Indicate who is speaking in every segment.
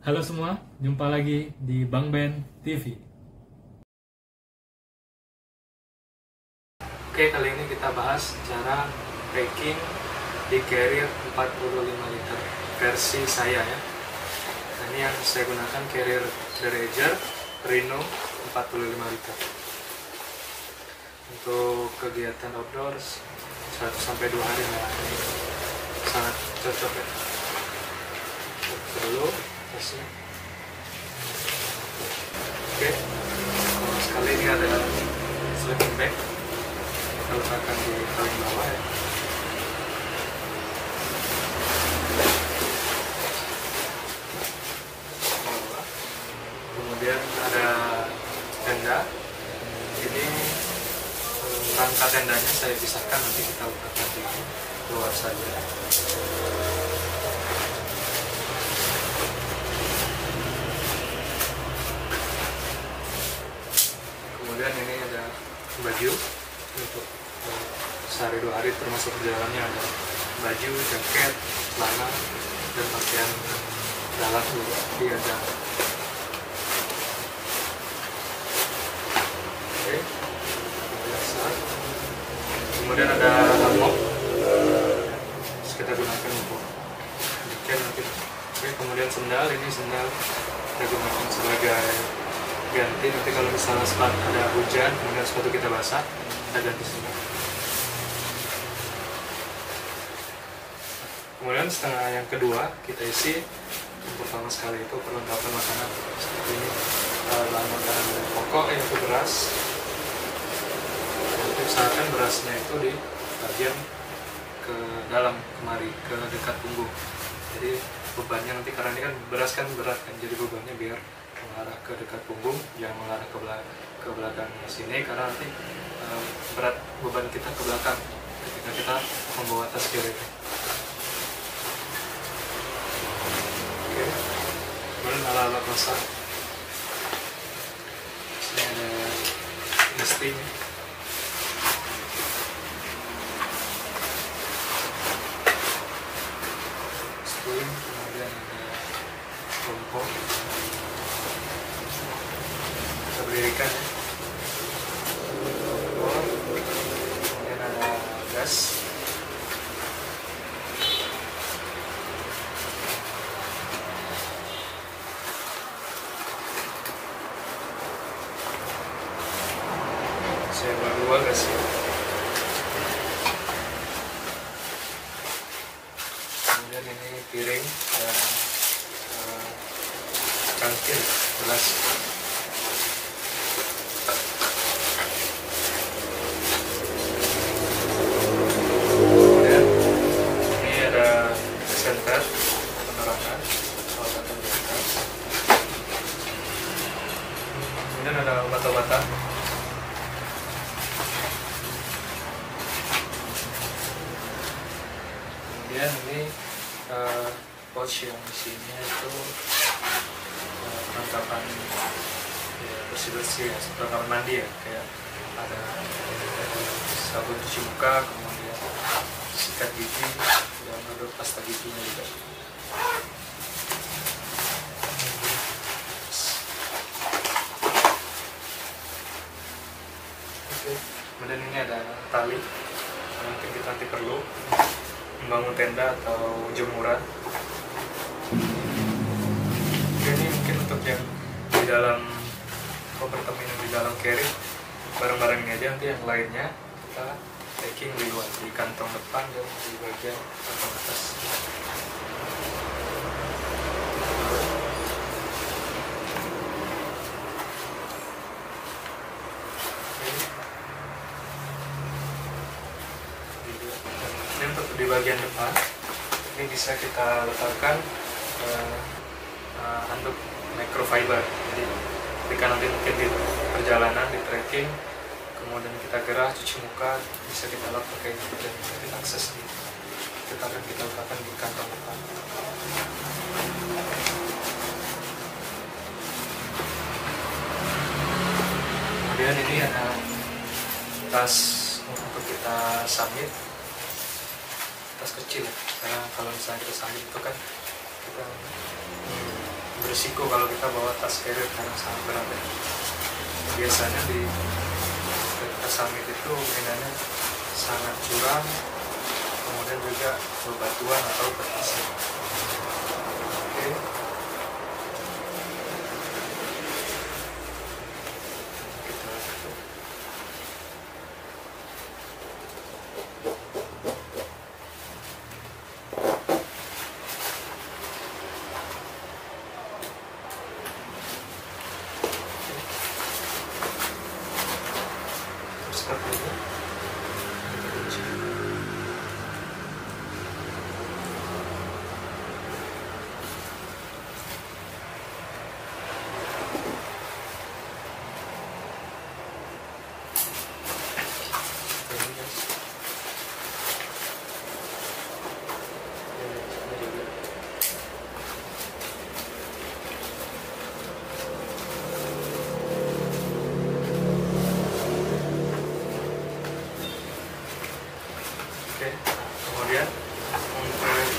Speaker 1: Halo semua, jumpa lagi di Bang Ben TV. Oke, kali ini kita bahas cara packing di carrier 45 liter versi saya ya. Nah, ini yang saya gunakan carrier Derager Reno 45 liter. Untuk kegiatan outdoors 1 sampai 2 hari nah, ini sangat cocok ya. Dulu tasnya. Oke, sekali ini ada sleeping bag kita letakkan di paling bawah ya. Kemudian ada tenda. Ini eh, rangka tendanya saya pisahkan nanti kita letakkan di luar saja. kemudian ini ada baju untuk eh, sehari dua hari termasuk perjalanannya ada baju, jaket, celana dan pakaian dalam juga di ada oke. Biasa kemudian ada hammock terus kita gunakan untuk jaket nanti. Oke kemudian sendal. Ini sendal kita gunakan sebagai ganti nanti kalau misalnya saat ada hujan kemudian sepatu kita basah kita ganti sendal kemudian setengah yang kedua kita isi yang pertama sekali itu perlengkapan makanan. Seperti ini eh, bahan makanan pokok yaitu beras. Untuk usahakan berasnya itu di bagian ke dalam kemari ke dekat punggung. Jadi bebannya nanti karena ini kan beras kan berat kan jadi bebannya biar mengarah ke dekat punggung jangan mengarah ke belakang ke belakang sini karena nanti eh, berat beban kita ke belakang ketika kita membawa tas kiri oke. Kemudian alat-alat masak. Ini ada listingnya spoon kemudian ada kompor kita berdirikan ya kompor kemudian ada gas saya buat dua gasnya kemudian ini piring dan uh, cangkir gelas kemudian ini ada center penerangan salah satu di atas kemudian ada bata-bata kemudian ini uh, pouch yang isinya itu uh, perlengkapan ya, bersih bersih ya perlengkapan mandi ya kayak ada sabun cuci muka kemudian sikat gigi dan ada pasta giginya juga. Kemudian ini ada tali mungkin kita nanti perlu membangun tenda atau jemuran. Ini mungkin untuk yang di dalam kompartemen yang di dalam carry barang-barang ini aja nanti yang lainnya kita packing di luar di kantong depan dan di bagian kantong atas. Di bagian depan ini bisa kita letakkan eh, eh, handuk microfiber. Jadi ketika nanti mungkin di perjalanan di trekking kemudian kita gerah cuci muka bisa kita lap pakai dan kita akses di kita akan kita letakkan di kantong depan. Kemudian ini ada tas untuk kita summit tas kecil ya karena kalau misalnya kita summit itu kan kita berisiko kalau kita bawa tas carrier karena sangat berat ya. biasanya di kereta summit itu medannya sangat curam kemudian juga bebatuan atau berpasir oke kita tutup seperti ini Kita kunci. Seperti ini, guys. Ini juga. Oke, kemudian untuk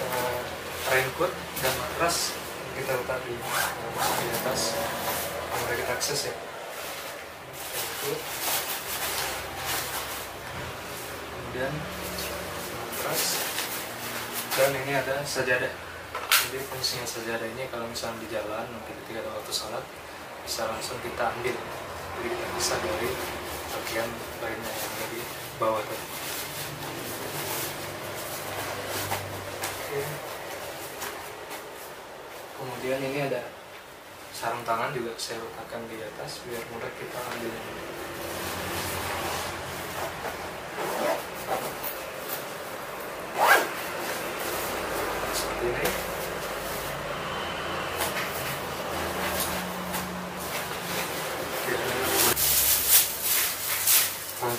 Speaker 1: uh, raincoat dan matras kita letak di, uh, di atas yang udah kita akses ya. Raincoat. Kemudian matras dan ini ada sajadah. Jadi fungsinya sajadah ini kalau misalnya di jalan mungkin ketika ada waktu sholat bisa langsung kita ambil. Jadi kita bisa dari bagian lainnya yang ada bawah tadi. Kemudian ini ada sarung tangan juga saya letakkan di atas biar mudah kita ambil. Seperti ini.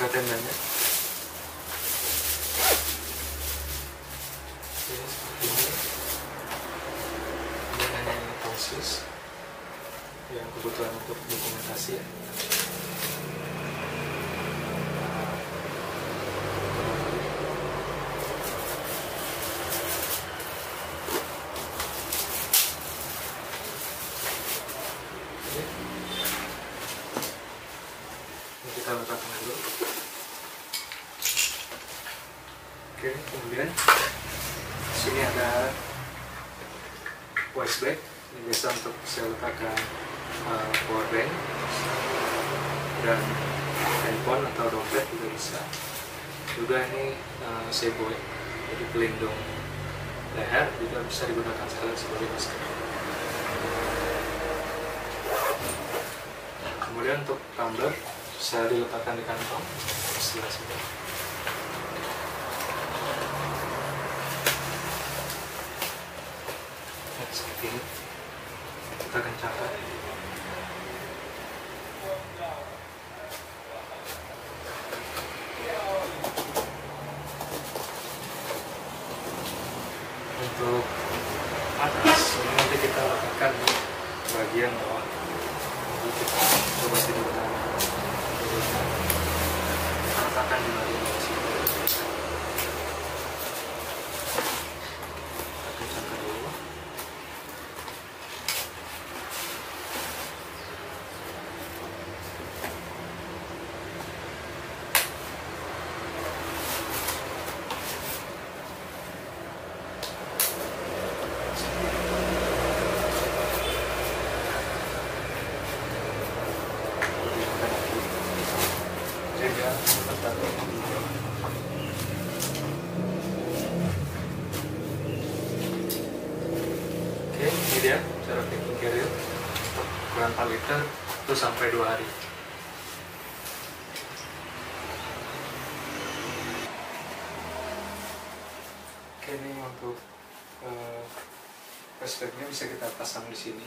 Speaker 1: Angkat tendanya. Oke, seperti ini. Ini hanya ini tongsis yang kebutuhan untuk dokumentasi ya. Oke. Ini kita letakkan dulu. Oke, kemudian sini ada waist bag ini biasa untuk saya letakkan uh, power bank. Dan handphone atau dompet juga bisa. Juga ini uh, seboy. Jadi pelindung leher juga bisa digunakan sekali sebagai masker. Kemudian untuk tumbler saya diletakkan di kantong. Sebelah sini Nah, kita kencangkan untuk atas ini nanti kita letakkan di bagian bawah jadi kita coba tidurkan tidurkan kita letakkan di bagian bawah sini kita kencangkan dulu juga tetap Oke, ini dia cara packing carrier ukuran 4 liter itu sampai 2 hari. Oke, ini untuk uh, bisa kita pasang di sini.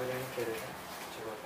Speaker 1: Ini carrier, coba.